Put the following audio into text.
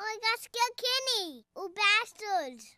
Oh, I got scared Kenny. Oh, bastards.